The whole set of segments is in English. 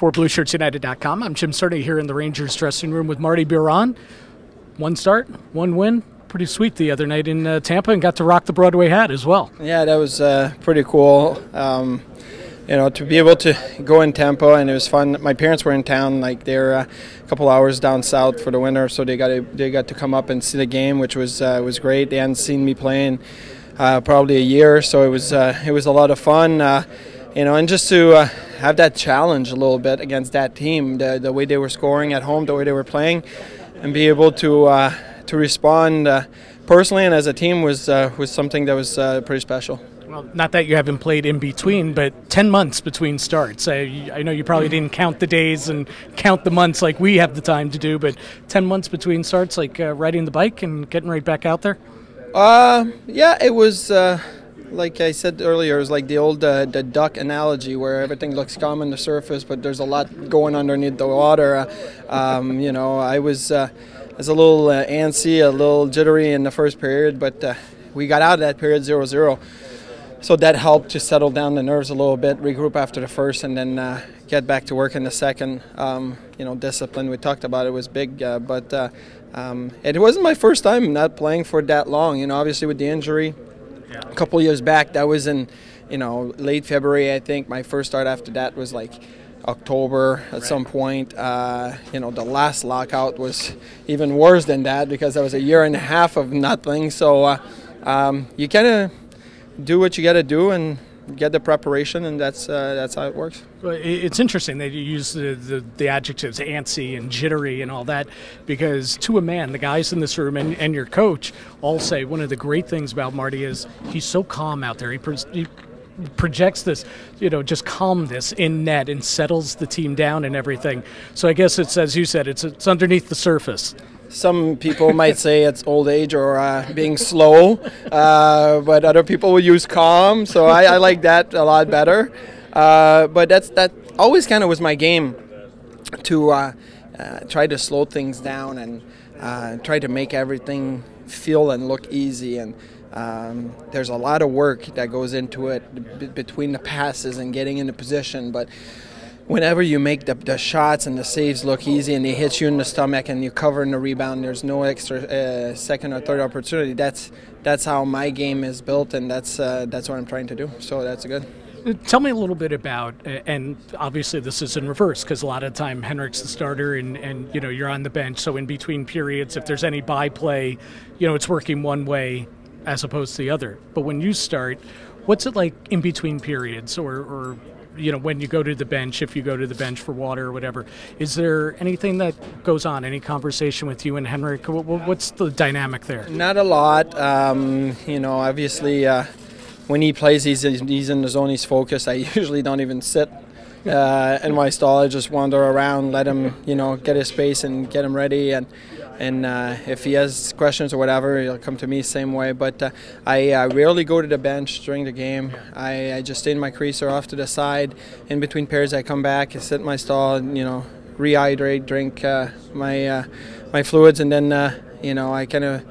For BlueShirtsUnited.com, I'm Jim Cerny here in the Rangers dressing room with Marty Biron. One start, one win. Pretty sweet the other night in uh, Tampa and got to rock the Broadway hat as well. Yeah, that was uh, pretty cool. Um, you know, to be able to go in Tampa and it was fun. My parents were in town, like they're uh, a couple hours down south for the winter, so they got to, they got to come up and see the game, which was uh, was great. They hadn't seen me playing uh, probably a year, so it was uh, it was a lot of fun. You know, and just to have that challenge a little bit against that team, the, the way they were scoring at home, the way they were playing, and be able to uh, to respond uh, personally and as a team was uh, was something that was uh, pretty special. Well, not that you haven't played in between, but 10 months between starts. I, I know you probably didn't count the days and count the months like we have the time to do, but 10 months between starts, like uh, riding the bike and getting right back out there? Uh, yeah, it was like I said earlier, it was like the old uh, the duck analogy where everything looks calm on the surface, but there's a lot going underneath the water. Uh, um, you know, I was uh, was a little uh, antsy, a little jittery in the first period, but uh, we got out of that period 0-0. So that helped to settle down the nerves a little bit, regroup after the first, and then uh, get back to work in the second. Um, you know, discipline we talked about it was big, but um, it wasn't my first time not playing for that long. You know, obviously with the injury. A couple years back, that was in, you know, late February. I think my first start after that was like October at right. some point. Uh, you know, the last lockout was even worse than that because that was a year and a half of nothing. So uh, um, you kind of do what you got to do and get the preparation, and that's uh, that's how it works. It's interesting that you use the, the, the, adjectives antsy and jittery and all that because to a man, the guys in this room and, and your coach all say one of the great things about Marty is he's so calm out there. He, he projects this, you know, just calmness in net and settles the team down and everything. So I guess it's as you said, it's it's underneath the surface. Some people might say it's old age or uh, being slow, uh, but other people will use calm. So I, I like that a lot better. Uh, but that's that always kind of was my game to uh, uh, try to slow things down and uh, try to make everything feel and look easy and. Um, there's a lot of work that goes into it b- between the passes and getting into position, but whenever you make the, the shots and the saves look easy and they hit you in the stomach and you cover in the rebound, there's no extra uh, second or third opportunity. That's that's how my game is built, and that's uh, that's what I'm trying to do. So that's good. Tell me a little bit about, and obviously this is in reverse because a lot of time Henrik's the starter, and, and you know you're on the bench. So in between periods, if there's any by play, you know it's working one way as opposed to the other. But when you start, what's it like in between periods, or, or you know when you go to the bench if you go to the bench for water or whatever? Is there anything that goes on any conversation with you and henrik? What's the dynamic there? Not a lot. Um, you know obviously uh, when he plays he's, he's in the zone he's focused. I usually don't even sit uh, in my stall i just wander around let him you know get his space and get him ready. And and uh, if he has questions or whatever, he'll come to me same way. But uh, I uh, rarely go to the bench during the game. I, I, just stay in my crease or off to the side. In between pairs, I come back, I sit in my stall, and, you know, rehydrate, drink uh, my uh, my fluids, and then uh, you know I kind of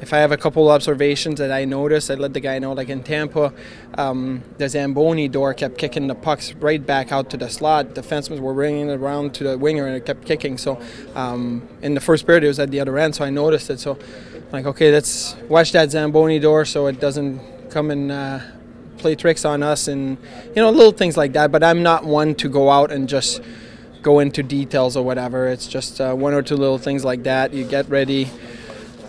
if I have a couple observations that I notice, I let the guy know. Like in Tampa, um, the Zamboni door kept kicking the pucks right back out to the slot. The defensemen were bringing it around to the winger and it kept kicking. So um, in the first period, it was at the other end, so I noticed it. So I'm like, okay, let's watch that Zamboni door so it doesn't come and uh, play tricks on us and you know little things like that. But I'm not one to go out and just go into details or whatever. It's just uh, one or two little things like that. You get ready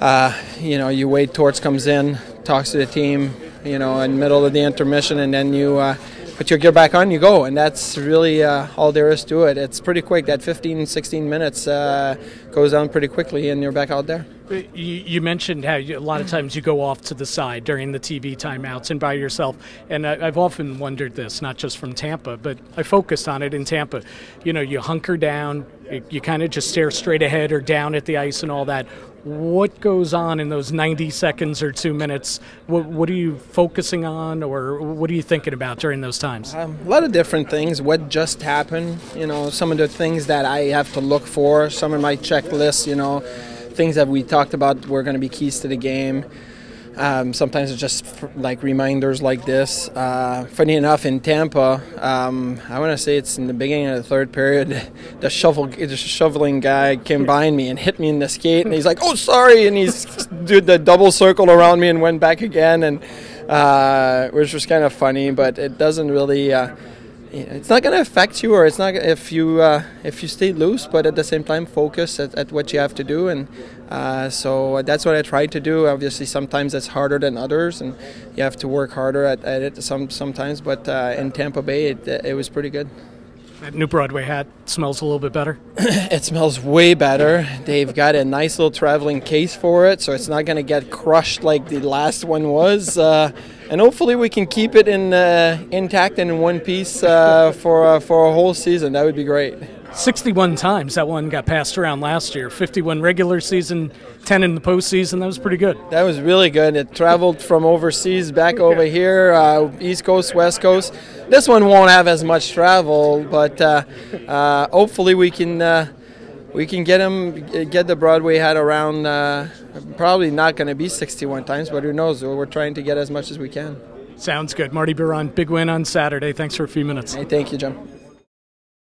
uh, you know, you wait Torts comes in, talks to the team, you know, in the middle of the intermission, and then you uh, put your gear back on, you go, and that's really uh, all there is to it. It's pretty quick. That 15, 16 minutes uh, goes down pretty quickly, and you're back out there. You mentioned how a lot of times you go off to the side during the TV timeouts and by yourself. And I've often wondered this, not just from Tampa, but I focused on it in Tampa. You know, you hunker down, you kind of just stare straight ahead or down at the ice and all that what goes on in those 90 seconds or two minutes? What, what, are you focusing on, or what are you thinking about during those times? Um, a lot of different things. What just happened? You know, some of the things that I have to look for. Some of my checklists. You know, things that we talked about were going to be keys to the game. Um, sometimes it's just f- like reminders like this. Uh, funny enough, in Tampa, um, I want to say it's in the beginning of the third period. The shovel, the shoveling guy came behind me and hit me in the skate, and he's like, "Oh, sorry," and he's did the double circle around me and went back again, and uh, which was kind of funny, but it doesn't really. Uh, it's not going to affect you, or it's not if you uh, if you stay loose, but at the same time focus at, at what you have to do, and uh, so that's what I try to do. Obviously, sometimes it's harder than others, and you have to work harder at, at it some sometimes. But uh, in Tampa Bay, it, it was pretty good. That new Broadway hat smells a little bit better. it smells way better. They've got a nice little traveling case for it, so it's not going to get crushed like the last one was. Uh, and hopefully, we can keep it in uh, intact and in one piece uh, for uh, for a whole season. That would be great. 61 times that one got passed around last year. 51 regular season, 10 in the postseason. That was pretty good. That was really good. It traveled from overseas back over here, uh, East Coast, West Coast. This one won't have as much travel, but uh, uh, hopefully we can uh, we can get him get the Broadway hat around. Uh, probably not going to be 61 times, but who knows? We're trying to get as much as we can. Sounds good. Marty Biron, big win on Saturday. Thanks for a few minutes. Hey, thank you, Jim.